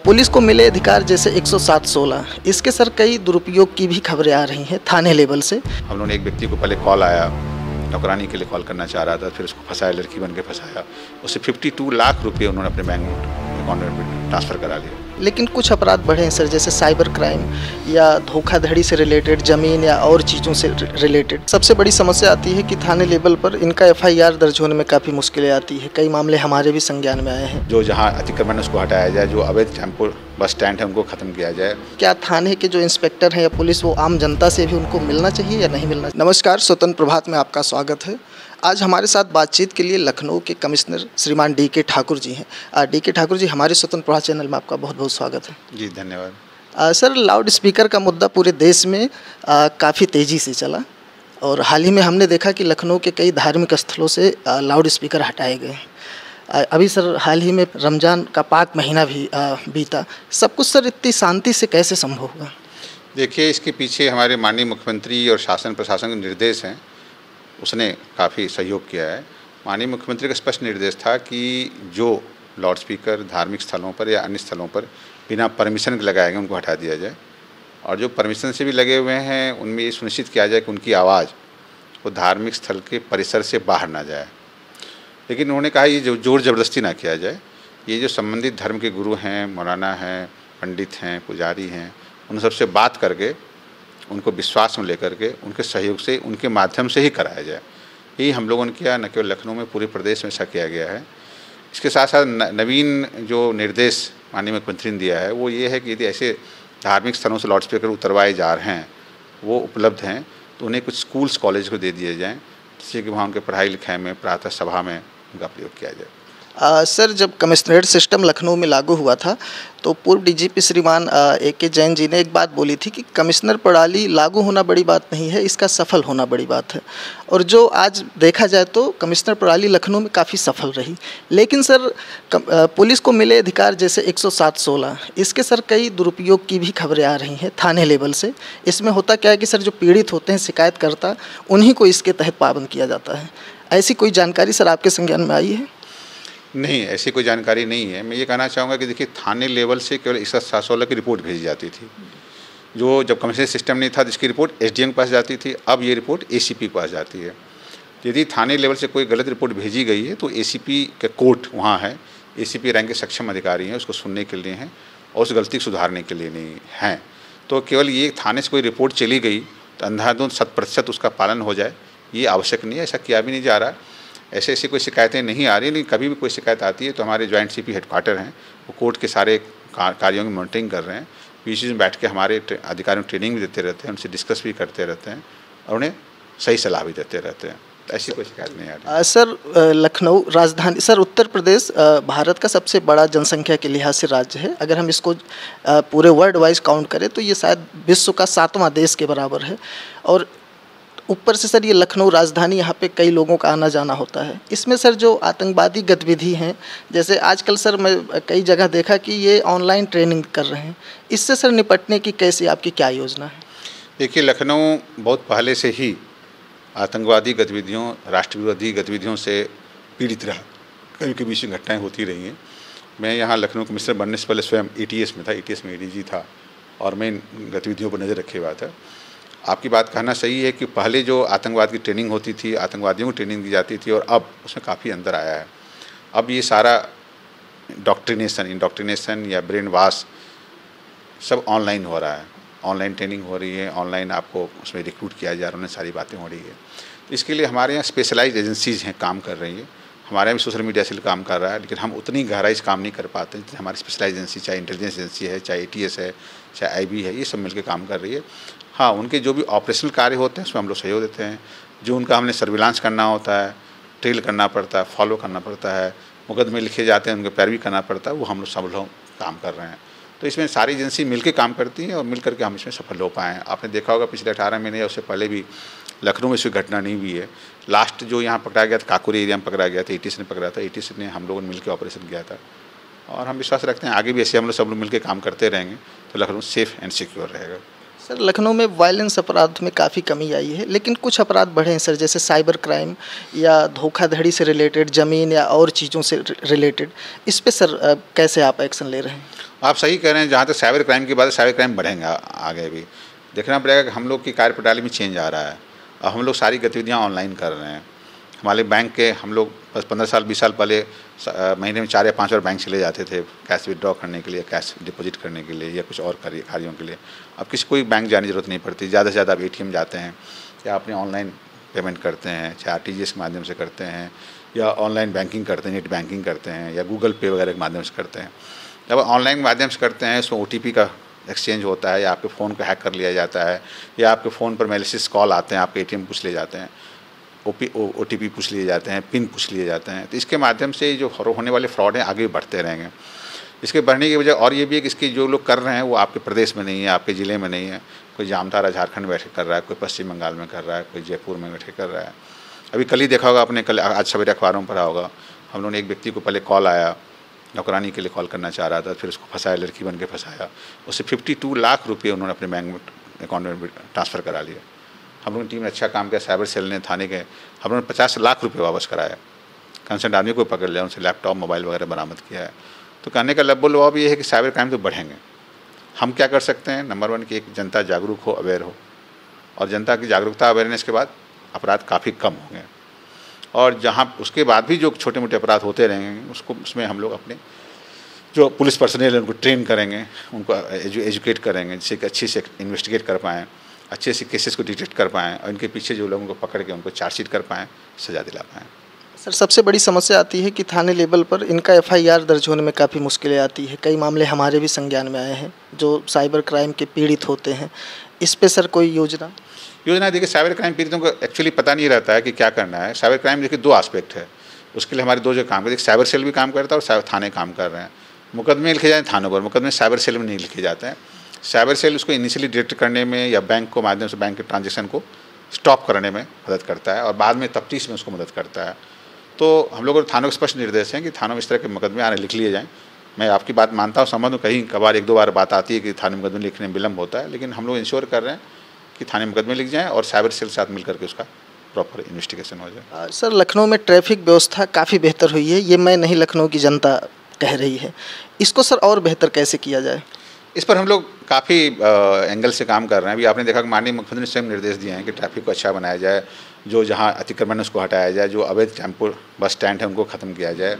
Police को मिले अधिकार जैसे 107-16 इसके सर कई दुरुपयोग की भी खबरें आ रही हैं थाने लेवल से। हम लोगों ने एक व्यक्ति को पहले कॉल आया, नौकरानी के लिए कॉल करना चाह रहा था, फिर उसको फंसाया, लड़की बन के फंसाया। उससे 52 लाख रुपए उन्होंने अपने बैंक अकाउंट में ट्रांसफ़र करा लिया लेकिन कुछ अपराध बढ़े हैं, सर, जैसे साइबर क्राइम या धोखाधड़ी से रिलेटेड, ज़मीन या और चीज़ों से रिलेटेड। सबसे बड़ी समस्या आती है कि थाने लेवल पर इनका एफआईआर दर्ज होने में काफ़ी मुश्किलें आती है। कई मामले हमारे भी संज्ञान में आए हैं। जो जहाँ अतिक्रमण उसको हटाया जाए, जो अवैध टेंपो बस स्टैंड है उनको ख़त्म किया जाए। क्या थाने के जो इंस्पेक्टर हैं या पुलिस वो आम जनता से भी उनको मिलना चाहिए या नहीं मिलना नमस्कार स्वतंत्र प्रभात में आपका स्वागत है। आज हमारे साथ बातचीत के लिए लखनऊ के कमिश्नर श्रीमान डी के ठाकुर जी हैं। डी के ठाकुर जी हमारे स्वतंत्र प्रभात चैनल में आपका बहुत बहुत स्वागत है। जी धन्यवाद। आ, सर लाउड स्पीकर का मुद्दा पूरे देश में काफ़ी तेज़ी से चला। और हाल ही में हमने देखा कि लखनऊ के कई धार्मिक स्थलों से लाउड स्पीकर हटाए गए अभी सर, हाल ही में रमज़ान का पाक महीना भी बीता। सब कुछ सर, इतनी शांति से कैसे संभव हुआ? देखिए, इसके पीछे हमारे माननीय मुख्यमंत्री और शासन प्रशासन के निर्देश हैं। उसने काफ़ी सहयोग किया है। माननीय मुख्यमंत्री का स्पष्ट निर्देश था कि जो लाउड स्पीकर धार्मिक स्थलों पर या अन्य स्थलों पर बिना परमिशन के लगाए गए, उनको हटा दिया जाए। और जो परमिशन से भी लगे हुए हैं, उनमें ये सुनिश्चित किया जाए कि उनकी आवाज़ वो धार्मिक स्थल के परिसर से बाहर ना जाए। लेकिन उन्होंने कहा, ये जो ज़ोर ज़बरदस्ती ना किया जाए। ये जो संबंधित धर्म के गुरु हैं, मौलाना हैं, पंडित हैं, पुजारी हैं, उन सबसे बात करके, उनको विश्वास में लेकर के, उनके सहयोग से, उनके माध्यम से ही कराया जाए। यही हम लोगों ने किया, न केवल लखनऊ में, पूरे प्रदेश में ऐसा किया गया है। इसके साथ साथ नवीन जो निर्देश माननीय मुख्यमंत्री ने दिया है, वो ये है कि यदि ऐसे धार्मिक स्थलों से लाउड स्पीकर उतरवाए जा रहे हैं, वो उपलब्ध हैं तो उन्हें कुछ स्कूल्स, कॉलेज को दे दिए जाएँ, जिससे कि वहाँ उनके पढ़ाई लिखाई में, प्रातः सभा में उनका प्रयोग किया जाए। आ, सर जब कमिश्नरेट सिस्टम लखनऊ में लागू हुआ था तो पूर्व डीजीपी श्रीमान ए के जैन जी ने एक बात बोली थी कि कमिश्नर प्रणाली लागू होना बड़ी बात नहीं है इसका सफल होना बड़ी बात है। और जो आज देखा जाए तो कमिश्नर प्रणाली लखनऊ में काफ़ी सफल रही। लेकिन सर पुलिस को मिले अधिकार जैसे 107-16 इसके सर कई दुरुपयोग की भी खबरें आ रही हैं थाने लेवल से। इसमें होता क्या है कि सर जो पीड़ित होते हैं शिकायतकर्ता उन्हीं को इसके तहत पाबंद किया जाता है। ऐसी कोई जानकारी सर आपके संज्ञान में आई है? नहीं, ऐसी कोई जानकारी नहीं है। मैं ये कहना चाहूँगा कि देखिए, थाने लेवल से केवल इकसठ सात सोलह की रिपोर्ट भेजी जाती थी। जो जब कमिश्नर सिस्टम नहीं था जिसकी रिपोर्ट एस के पास जाती थी। अब ये रिपोर्ट एसीपी के पास जाती है। यदि थाने लेवल से कोई गलत रिपोर्ट भेजी गई है तो ए का कोर्ट वहाँ है। एसीपी रैंक के सक्षम अधिकारी हैं, उसको सुनने के लिए हैं और उस गलती को सुधारने के लिए नहीं हैं। तो केवल ये थाने से कोई रिपोर्ट चली गई तो अंधाधुंध शत प्रतिशत उसका पालन हो जाए। ये आवश्यक नहीं है, ऐसा किया भी नहीं जा रहा। ऐसे, ऐसी कोई शिकायतें नहीं आ रही, लेकिन कभी भी कोई शिकायत आती है तो हमारे जॉइंट सी पी हेडक्वार्टर हैं। वो कोर्ट के सारे कार्यों की मॉनिटरिंग कर रहे हैं। बीच में बैठ के हमारे अधिकारियों को ट्रेनिंग भी देते रहते हैं, उनसे डिस्कस भी करते रहते हैं और उन्हें सही सलाह भी देते रहते हैं। ऐसी कोई शिकायत नहीं आ रही। सर लखनऊ राजधानी, सर, उत्तर प्रदेश भारत का सबसे बड़ा जनसंख्या के लिहाज से राज्य है। अगर हम इसको पूरे वर्ल्ड वाइज काउंट करें तो ये शायद विश्व का सातवां देश के बराबर है। और ऊपर से सर ये लखनऊ राजधानी, यहाँ पे कई लोगों का आना जाना होता है। इसमें सर जो आतंकवादी गतिविधि हैं, जैसे आजकल सर मैं कई जगह देखा कि ये ऑनलाइन ट्रेनिंग कर रहे हैं। इससे सर निपटने की कैसी आपकी क्या योजना है? देखिए, लखनऊ बहुत पहले से ही आतंकवादी गतिविधियों, राष्ट्रविरोधी गतिविधियों से पीड़ित रहा। कभी कभी ऐसी घटनाएँ होती रही हैं। मैं यहाँ लखनऊ कमिश्नर बनने से पहले स्वयं ए में था ए में ए था, और मैं इन गतिविधियों पर नज़र रखे हुआ था आपकी बात कहना सही है कि पहले जो आतंकवाद की ट्रेनिंग होती थी, आतंकवादियों को ट्रेनिंग दी जाती थी और अब उसमें काफ़ी अंदर आया है। अब ये सारा डॉक्ट्रिनेशन इंडोक्ट्रिनेशन या ब्रेन वाश सब ऑनलाइन हो रहा है। ऑनलाइन ट्रेनिंग हो रही है ऑनलाइन आपको उसमें रिक्रूट किया जा रहा है, सारी बातें हो रही है। इसके लिए हमारे यहाँ स्पेशलाइज एजेंसीज हैं, काम कर रही हैं। हमारे भी सोशल मीडिया से काम कर रहा है, लेकिन हम उतनी गहराई से काम नहीं कर पाते जितने हमारी स्पेशलाइज एजेंसी चाहे इंटेलिजेंस एजेंसी है, चाहे ए है, चाहे आईबी है, ये सब मिलकर काम कर रही है। हाँ उनके जो भी ऑपरेशनल कार्य होते हैं, उसमें हम लोग सहयोग देते हैं। जो उनका हमने सर्विलांस करना होता है ट्रेल करना पड़ता है फॉलो करना पड़ता है, मुकदमे लिखे जाते हैं, उनके पैरवी करना पड़ता है, वो हम लोग सब लोग काम कर रहे हैं। तो इसमें सारी एजेंसी मिलकर काम करती हैं और मिल करके हम इसमें सफल हो पाए हैं। आपने देखा होगा पिछले अठारह महीने या उससे पहले भी लखनऊ में इसकी घटना नहीं हुई है। लास्ट जो यहाँ पकड़ा गया था, काकुरी एरिया में पकड़ा गया था एटीसी ने पकड़ा था। एटीसी ने हम लोगों ने मिलकर ऑपरेशन किया था। और हम विश्वास रखते हैं, आगे भी ऐसे हम लोग सब लोग मिलकर काम करते रहेंगे। तो लखनऊ सेफ़ एंड सिक्योर रहेगा। सर, लखनऊ में वायलेंस अपराध में काफ़ी कमी आई है, लेकिन कुछ अपराध बढ़े हैं, सर, जैसे साइबर क्राइम या धोखाधड़ी से रिलेटेड ज़मीन या और चीज़ों से रिलेटेड इस पर सर कैसे आप एक्शन ले रहे हैं? आप सही कह रहे हैं, जहाँ तक साइबर क्राइम की बात है साइबर क्राइम बढ़ेंगे आगे भी। देखना पड़ेगा कि हम लोग की कार्यप्रणाली में चेंज आ रहा है, और हम लोग सारी गतिविधियाँ ऑनलाइन कर रहे हैं। हमारे बैंक के हम लोग बस पंद्रह साल, बीस साल पहले महीने में चार या पाँच बार बैंक चले जाते थे, कैश विड्रॉ करने के लिए, कैश डिपॉजिट करने के लिए या कुछ और कार्यों के लिए। अब किसी कोई बैंक जाने की ज़रूरत नहीं पड़ती, ज़्यादा से ज़्यादा आप एटीएम जाते हैं या अपने ऑनलाइन पेमेंट करते हैं, चाहे आर के माध्यम से करते हैं या ऑनलाइन बैंकिंग करते हैं, नेट बैंकिंग करते हैं या गूगल पे वगैरह के माध्यम से करते हैं। जब ऑनलाइन माध्यम से करते हैं, उसमें ओ का एक्सचेंज होता है या आपके फ़ोन को हैक कर लिया जाता है या आपके फ़ोन पर मेलिसिस कॉल आते हैं, आपके एटीएम पूछ ले जाते हैं ओ टी पी पूछ लिए जाते हैं, पिन पूछ लिए जाते हैं। तो इसके माध्यम से जो होने वाले फ्रॉड हैं, आगे भी बढ़ते रहेंगे। इसके बढ़ने की वजह और ये भी है कि इसके जो लोग कर रहे हैं, वो आपके प्रदेश में नहीं है, आपके ज़िले में नहीं है। कोई जामतारा झारखंड बैठे कर रहा है, कोई पश्चिम बंगाल में कर रहा है, कोई जयपुर में बैठे कर रहा है। अभी कल ही देखा होगा आपने, कल आज सवेरे अखबारों में पढ़ा होगा, हम लोगों ने एक व्यक्ति को पहले कॉल आया, नौकरानी के लिए कॉल करना चाह रहा था, फिर उसको फंसाया, लड़की बन के फंसाया। उससे फिफ्टी टू लाख रुपये उन्होंने अपने बैंक अकाउंट में ट्रांसफ़र करा लिया। हम लोगों की टीम ने अच्छा काम किया, साइबर सेल ने, थाने के, हम लोगों ने पचास लाख रुपये वापस कराया। कंसर्ट आदमी को पकड़ लिया, उनसे लैपटॉप, मोबाइल वगैरह बरामद किया है। तो कहने का लब्बो लवाब ये है कि साइबर क्राइम तो बढ़ेंगे। हम क्या कर सकते हैं? नंबर वन की एक जनता जागरूक हो, अवेयर हो। और जनता की जागरूकता, अवेयरनेस के बाद अपराध काफ़ी कम होंगे। और जहाँ उसके बाद भी जो छोटे मोटे अपराध होते रहेंगे, उसको, उसमें हम लोग अपने जो पुलिस पर्सनल है, उनको ट्रेन करेंगे, उनको एजुकेट करेंगे, जिससे कि अच्छी से इन्वेस्टिगेट कर पाएँ। अच्छे से केसेस को डिटेक्ट कर पाएँ और इनके पीछे जो लोगों को पकड़ के उनको चार्जशीट कर पाएँ सज़ा दिला पाएँ। सर सबसे बड़ी समस्या आती है कि थाने लेवल पर इनका एफआईआर दर्ज होने में काफ़ी मुश्किलें आती है। कई मामले हमारे भी संज्ञान में आए हैं जो साइबर क्राइम के पीड़ित होते हैं। इस पर सर कोई योजना? योजना देखिए साइबर क्राइम पीड़ितों को एक्चुअली पता नहीं रहता है कि क्या करना है। साइबर क्राइम देखिए दो आस्पेक्ट है। उसके लिए हमारे दो जो काम करते साइबर सेल भी काम करता है और थाने काम कर रहे हैं। मुकदमे लिखे जाए थानों पर मुकदमे साइबर सेल में नहीं लिखे जाते हैं। साइबर सेल उसको इनिशियली डिटेक्ट करने में या बैंक को माध्यम से बैंक के ट्रांजेक्शन को स्टॉप करने में मदद करता है और बाद में तफ्तीश में उसको मदद करता है। तो हम लोगों को थानों के स्पष्ट निर्देश हैं कि थानों में इस तरह के मुकदमे आने लिख लिए जाएँ। मैं आपकी बात मानता हूँ समझ हूँ, कहीं कबार एक दो बार बात आती है कि थाने मुकदमे लिखने में विलम्ब होता है, लेकिन हम लोग इंश्योर कर रहे हैं कि थाने मुकदमे लिख जाएँ और साइबर सेल के साथ मिल करके उसका प्रॉपर इन्वेस्टिगेशन हो जाए। सर, लखनऊ में ट्रैफ़िक व्यवस्था काफ़ी बेहतर हुई है। ये मैं नहीं लखनऊ की जनता कह रही है। इसको सर और बेहतर कैसे किया जाए? इस पर हम लोग काफ़ी एंगल से काम कर रहे हैं। अभी आपने देखा कि माननीय मुख्यमंत्री ने स्वयं निर्देश दिए हैं कि ट्रैफ़िक को अच्छा बनाया जाए, जो जहाँ अतिक्रमण उसको हटाया जाए, जो अवैध टेंपो, बस स्टैंड है उनको ख़त्म किया जाए।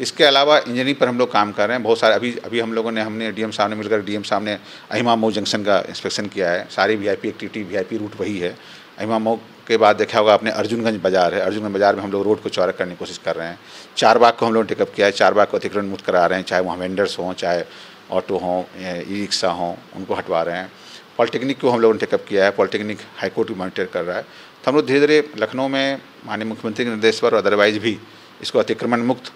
इसके अलावा इंजीनियरिंग पर हम लोग काम कर रहे हैं। बहुत सारे, अभी अभी हम लोगों ने, हमने डीएम साहब ने मिलकर डीएम साहब ने अहिमा मऊ जंक्शन का इंस्पेक्शन किया है। सारी V VIP activity VIP route वही है। अहिमा मऊ के बाद देखा होगा आपने अर्जुनगंज बाज़ार है। अर्जुनगंज बाज़ार में हम लोग रोड को चौड़ा करने की कोशिश कर रहे हैं। चार बाग को हम लोग टेकअप किया है। चार बाग को अतिक्रमण मुक्त करा रहे हैं, चाहे वहाँ वेंडर्स हों, चाहे ऑटो हों ई रिक्शा हों, उनको हटवा रहे हैं। पॉलिटेक्निक को हम लोगों ने टेकअप किया है, पॉलिटेक्निक हाईकोर्ट भी मॉनिटर कर रहा है। तो हम लोग धीरे धीरे लखनऊ में माननीय मुख्यमंत्री के निर्देश पर अदरवाइज़ भी इसको अतिक्रमण मुक्त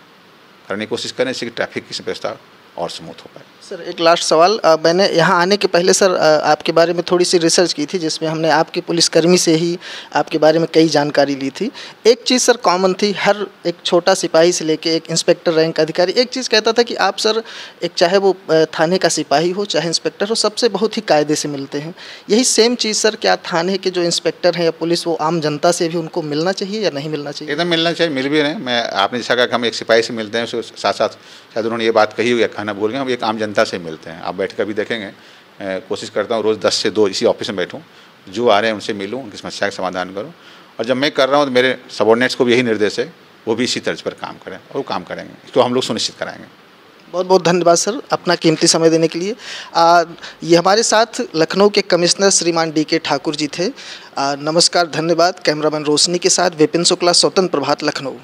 करने की कोशिश करें, इससे ट्रैफ़िक की व्यवस्था और स्मूथ हो पाए। सर एक लास्ट सवाल आ, मैंने यहाँ आने के पहले सर आ, आपके बारे में थोड़ी सी रिसर्च की थी जिसमें हमने आपके पुलिसकर्मी से ही आपके बारे में कई जानकारी ली थी। एक चीज़ सर कॉमन थी हर एक छोटा सिपाही से लेके एक इंस्पेक्टर रैंक अधिकारी एक चीज़ कहता था कि आप सर एक चाहे वो थाने का सिपाही हो चाहे इंस्पेक्टर हो सबसे बहुत ही कायदे से मिलते हैं। यही सेम चीज़ सर क्या थाने के जो इंस्पेक्टर हैं या पुलिस वो आम जनता से भी उनको मिलना चाहिए या नहीं मिलना चाहिए? एकदम मिलना चाहिए मिल भी रहे मैं आपने जैसा कहा हम एक सिपाही से मिलते हैं साथ साथ शायद उन्होंने ये बात कही हुई है भूल गए हम एक आम जनता से मिलते हैं। आप बैठ कर भी देखेंगे कोशिश करता हूँ रोज़ दस से दो इसी ऑफ़िस में बैठूँ। जो आ रहे हैं उनसे मिलूँ उनकी समस्या का समाधान करूँ। और जब मैं कर रहा हूँ तो मेरे सबॉर्डिनेट्स को भी यही निर्देश है वो भी इसी तर्ज पर काम करें और वो काम करेंगे। इसको हम लोग सुनिश्चित कराएँगे। बहुत बहुत धन्यवाद सर अपना कीमती समय देने के लिए। आ, ये हमारे साथ लखनऊ के कमिश्नर श्रीमान डी के ठाकुर जी थे। आ, नमस्कार धन्यवाद कैमरामैन रोशनी के साथ विपिन शुक्ला स्वतंत्र प्रभात लखनऊ।